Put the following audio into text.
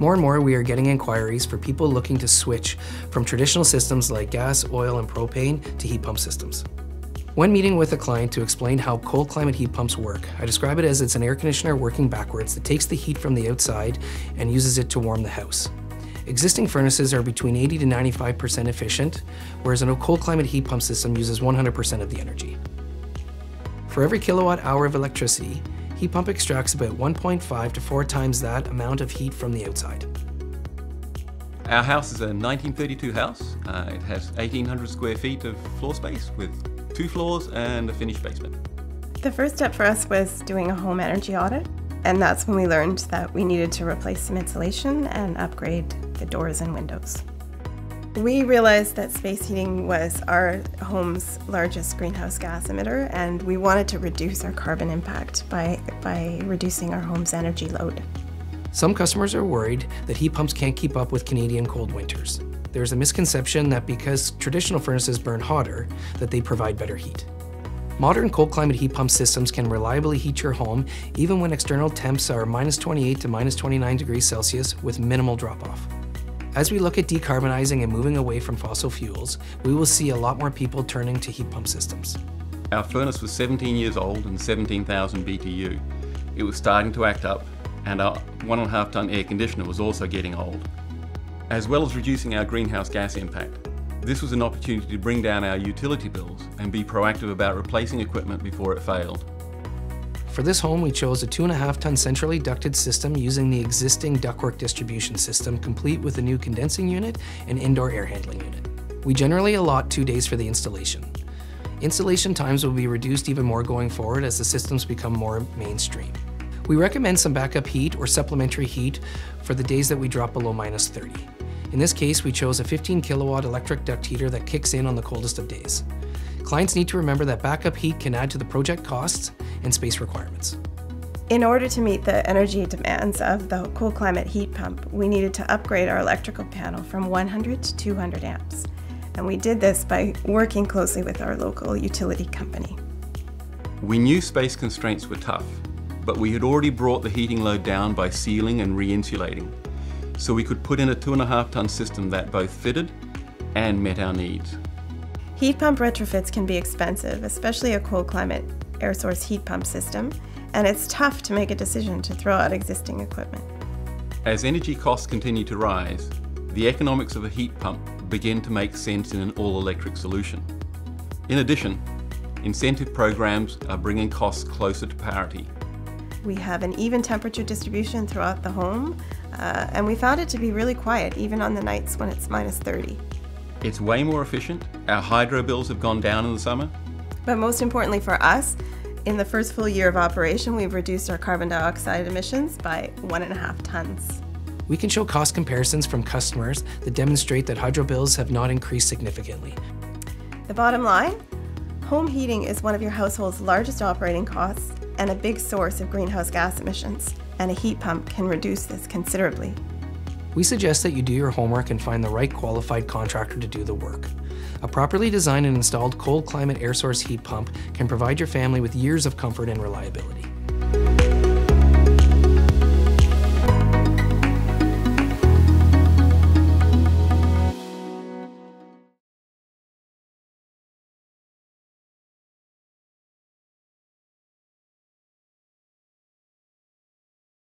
More and more, we are getting inquiries for people looking to switch from traditional systems like gas, oil, and propane to heat pump systems. When meeting with a client to explain how cold climate heat pumps work, I describe it as it's an air conditioner working backwards that takes the heat from the outside and uses it to warm the house. Existing furnaces are between 80 to 95% efficient, whereas a cold climate heat pump system uses 100% of the energy. For every kilowatt hour of electricity, heat pump extracts about 1.5 to 4 times that amount of heat from the outside. Our house is a 1932 house. Uh, it has 1,800 square feet of floor space with two floors and a finished basement. The first step for us was doing a home energy audit, and that's when we learned that we needed to replace some insulation and upgrade the doors and windows. We realized that space heating was our home's largest greenhouse gas emitter, and we wanted to reduce our carbon impact by, by reducing our home's energy load. Some customers are worried that heat pumps can't keep up with Canadian cold winters. There's a misconception that because traditional furnaces burn hotter, that they provide better heat. Modern cold climate heat pump systems can reliably heat your home even when external temps are minus 28 to minus 29 degrees Celsius with minimal drop off. As we look at decarbonizing and moving away from fossil fuels, we will see a lot more people turning to heat pump systems. Our furnace was 17 years old and 17,000 BTU. It was starting to act up, and our one and a half ton air conditioner was also getting old. As well as reducing our greenhouse gas impact, this was an opportunity to bring down our utility bills and be proactive about replacing equipment before it failed. For this home, we chose a two and a half ton centrally ducted system using the existing ductwork distribution system, complete with a new condensing unit and indoor air handling unit. We generally allot two days for the installation. Installation times will be reduced even more going forward as the systems become more mainstream. We recommend some backup heat or supplementary heat for the days that we drop below minus 30. In this case, we chose a 15 kilowatt electric duct heater that kicks in on the coldest of days. Clients need to remember that backup heat can add to the project costs and space requirements. In order to meet the energy demands of the cool climate heat pump, we needed to upgrade our electrical panel from 100 to 200 amps. And we did this by working closely with our local utility company. We knew space constraints were tough, but we had already brought the heating load down by sealing and re-insulating. So we could put in a two and a half ton system that both fitted and met our needs. Heat pump retrofits can be expensive, especially a cold climate air source heat pump system, and it's tough to make a decision to throw out existing equipment. As energy costs continue to rise, the economics of a heat pump begin to make sense in an all-electric solution. In addition, incentive programs are bringing costs closer to parity. We have an even temperature distribution throughout the home, uh, and we found it to be really quiet, even on the nights when it's minus 30. It's way more efficient. Our hydro bills have gone down in the summer. But most importantly for us, in the first full year of operation, we've reduced our carbon dioxide emissions by one and a half tons. We can show cost comparisons from customers that demonstrate that hydro bills have not increased significantly. The bottom line, home heating is one of your household's largest operating costs and a big source of greenhouse gas emissions, and a heat pump can reduce this considerably. We suggest that you do your homework and find the right qualified contractor to do the work. A properly designed and installed cold climate air source heat pump can provide your family with years of comfort and reliability.